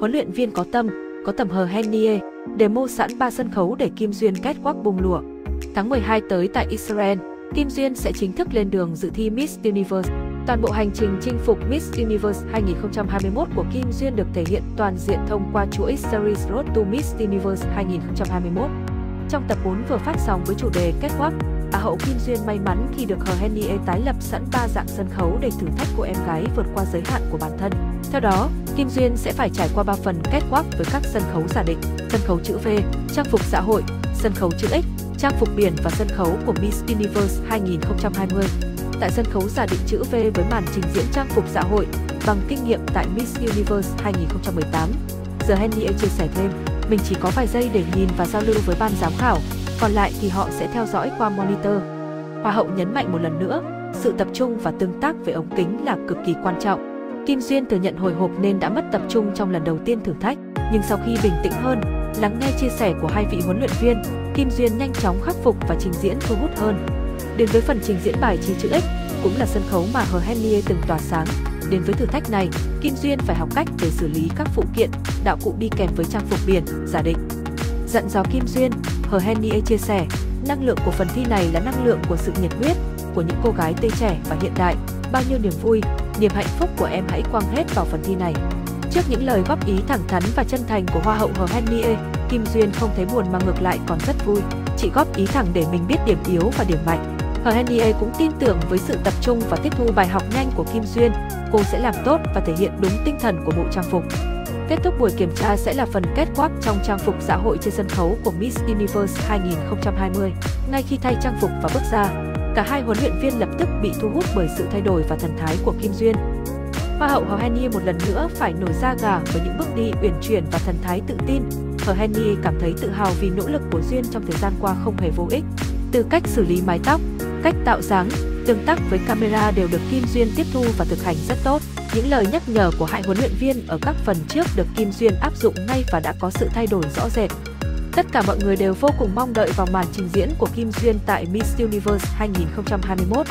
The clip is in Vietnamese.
Huấn luyện viên có tâm, có tầm hờ Henie, mô sẵn ba sân khấu để Kim Duyên kết quắc bùng lụa. Tháng 12 tới tại Israel, Kim Duyên sẽ chính thức lên đường dự thi Miss Universe. Toàn bộ hành trình chinh phục Miss Universe 2021 của Kim Duyên được thể hiện toàn diện thông qua chuỗi series Road to Miss Universe 2021. Trong tập 4 vừa phát sóng với chủ đề Kết Bà hậu Kim Duyên may mắn khi được Hờ Henie tái lập sẵn ba dạng sân khấu để thử thách cô em gái vượt qua giới hạn của bản thân. Theo đó, Kim Duyên sẽ phải trải qua 3 phần kết với các sân khấu giả định, sân khấu chữ V, trang phục xã hội, sân khấu chữ X, trang phục biển và sân khấu của Miss Universe 2020. Tại sân khấu giả định chữ V với màn trình diễn trang phục xã hội bằng kinh nghiệm tại Miss Universe 2018, The Henny chia sẻ thêm, mình chỉ có vài giây để nhìn và giao lưu với ban giám khảo, còn lại thì họ sẽ theo dõi qua monitor. Hoa hậu nhấn mạnh một lần nữa, sự tập trung và tương tác với ống kính là cực kỳ quan trọng. Kim Duyên thừa nhận hồi hộp nên đã mất tập trung trong lần đầu tiên thử thách, nhưng sau khi bình tĩnh hơn, lắng nghe chia sẻ của hai vị huấn luyện viên, Kim Duyên nhanh chóng khắc phục và trình diễn thu hút hơn. Đến với phần trình diễn bài trí chữ X, cũng là sân khấu mà Hờ Hennie từng tỏa sáng. Đến với thử thách này, Kim Duyên phải học cách để xử lý các phụ kiện, đạo cụ đi kèm với trang phục biển, giả định. Dặn dò Kim Duyên, Hờ Hennie chia sẻ, năng lượng của phần thi này là năng lượng của sự nhiệt huyết, của những cô gái tươi trẻ và hiện đại, bao nhiêu niềm vui, niềm hạnh phúc của em hãy quăng hết vào phần thi này. Trước những lời góp ý thẳng thắn và chân thành của Hoa hậu Hờ Hennie, Kim Duyên không thấy buồn mà ngược lại còn rất vui. Chị góp ý thẳng để mình biết điểm yếu và điểm mạnh. Hờ Hennie cũng tin tưởng với sự tập trung và tiếp thu bài học nhanh của Kim Duyên, cô sẽ làm tốt và thể hiện đúng tinh thần của bộ trang phục. Kết thúc buổi kiểm tra sẽ là phần kết quắc trong trang phục xã hội trên sân khấu của Miss Universe 2020. Ngay khi thay trang phục và bước ra, cả hai huấn luyện viên lập tức bị thu hút bởi sự thay đổi và thần thái của Kim Duyên. Hoa hậu Hờ Hennie một lần nữa phải nổi da gà với những bước đi uyển chuyển và thần thái tự tin. Hờ Hennie cảm thấy tự hào vì nỗ lực của Duyên trong thời gian qua không hề vô ích. Từ cách xử lý mái tóc, cách tạo dáng, tương tác với camera đều được Kim Duyên tiếp thu và thực hành rất tốt. Những lời nhắc nhở của hai huấn luyện viên ở các phần trước được Kim Duyên áp dụng ngay và đã có sự thay đổi rõ rệt. Tất cả mọi người đều vô cùng mong đợi vào màn trình diễn của Kim Duyên tại Miss Universe 2021.